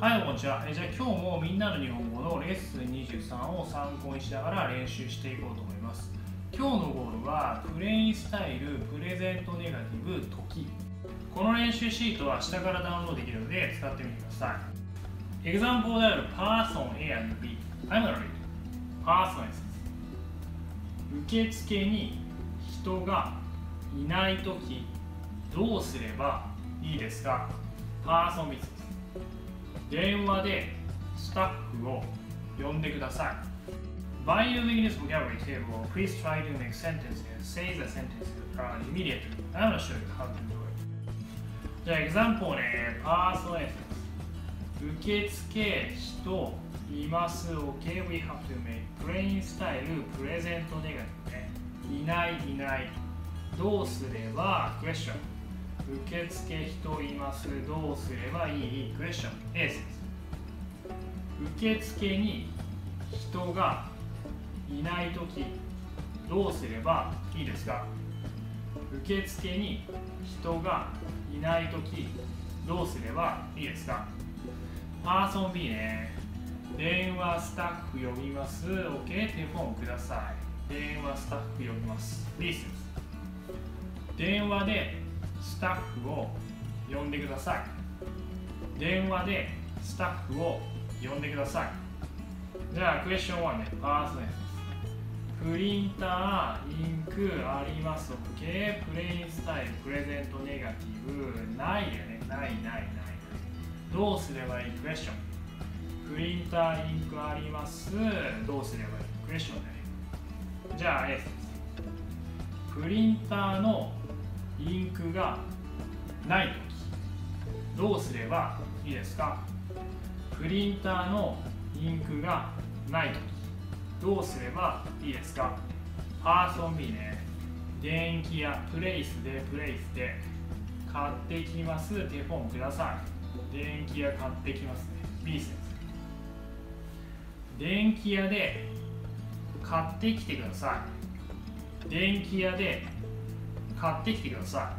はい、こんにちは。えじゃあ今日もみんなの日本語のレッスン23を参考にしながら練習していこうと思います。今日のゴールはプレインスタイル、プレゼントネガティブ、時。この練習シートは下からダウンロードできるので使ってみてください。エグザンプルである person A and B。I'm gonna read. person 受付に人がいないときどうすればいいですか？パーソンビズ電話でスタッフを呼んでください By using this vocabulary table, please try to make sentences and say the sentence uh, immediately. I'm going to show you how to do it. じゃあ、エグザンプルね、パーソンエッセンス。受付人います。OK, we have to make plain style, present negative ね。いない、いない。どうすれば、question。受付人います。どうすればいい ?question。エッセンス。受付に人がいないとき、どうすればいいですか？受付に人がいないとき、どうすればいいですか？パーソン B ね。電話スタッフ呼びます。OK? テフォンください。電話スタッフ呼びます。リス電話でスタッフを呼んでください。電話でスタッフを呼んでください。じゃあ、クエスチョン1ね。パーソン S プリンター、インクあります。OK? プレインスタイル、プレゼントネガティブ。ないよね。ないないない。どうすればいい？クエスチョンプリンター、インクあります。どうすればいい？クエスチョンだね。じゃあ S です。プリンターのインクがないとき、どうすればいいですか？プリンターのインクがないとき、どうすればいいですか？パーソン B ね。電気屋、プレイスでプレイスで買ってきます。テフォンください。電気屋買ってきますね。B です。電気屋で買ってきてください。電気屋で買ってきてくださ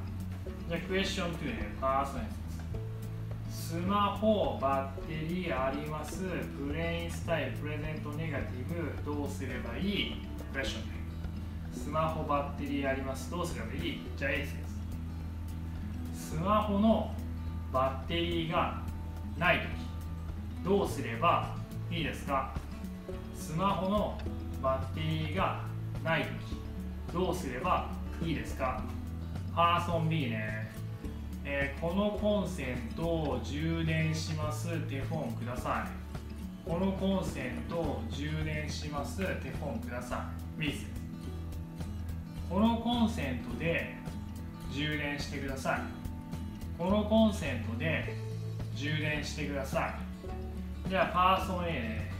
い。じゃあ、クエスチョン2ね。パーソン S です。スマホ、バッテリーあります。プレインスタイル、プレゼント、ネガティブ、どうすればいい？クエスチョンね。スマホ、バッテリーあります。どうすればいい？じゃあ、A です。スマホのバッテリーがないとき、どうすればいいですか？スマホのバッテリーがないとき、どうすればいいですか？パーソン B ね。えーこのコンセントを充電します。テフォンください。このコンセントを充電します。テフォンください。B です。このコンセントで充電してください。このコンセントで充電してください。じゃあ、パーソン A ね。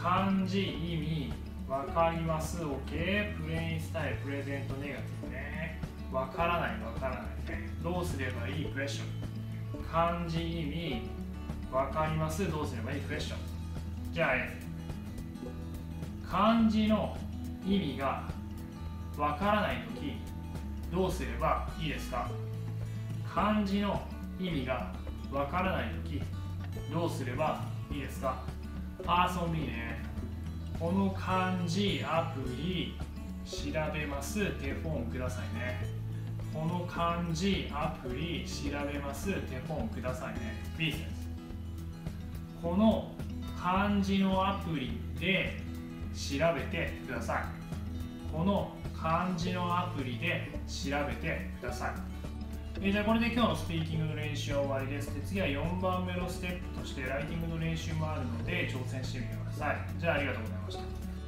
漢字、意味、わかります ?OK? プレインスタイル、プレゼント、ネガティブね。わからない、わからないね。どうすればいい？クエスチョン。漢字、意味、わかります？どうすればいい？クエスチョン。じゃあ、漢字の意味がわからないとき、どうすればいいですか？漢字の意味がわからないとき、どうすればいいですか？パーソン B ね。この漢字アプリ調べます。テフォンくださいね。この漢字アプリ調べます。テフォンくださいね。B です。この漢字のアプリで調べてください。この漢字のアプリで調べてください。えーじゃあこれで今日のスピーキングの練習は終わりです。で次は4番目のステップとしてライティングの練習もあるので挑戦してみてください。じゃあありがとうございました。